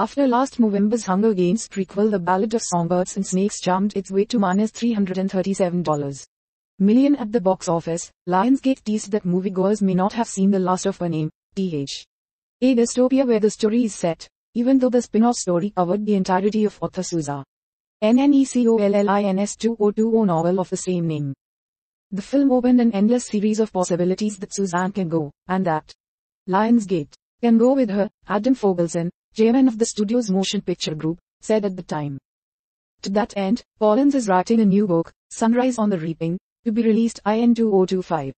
After last November's Hunger Games prequel The Ballad of Songbirds and Snakes jumped its way to minus $337 million at the box office, Lionsgate teased that moviegoers may not have seen the last of her name, th. A dystopia where the story is set, even though the spin-off story covered the entirety of author Suzanne Collins 2020 novel of the same name. The film opened an endless series of possibilities that Suzanne can go, and that Lionsgate can go with her, Adam Fogelson, chairman of the studio's motion picture group, said at the time. To that end, Collins is writing a new book, Sunrise on the Reaping, to be released in 2025.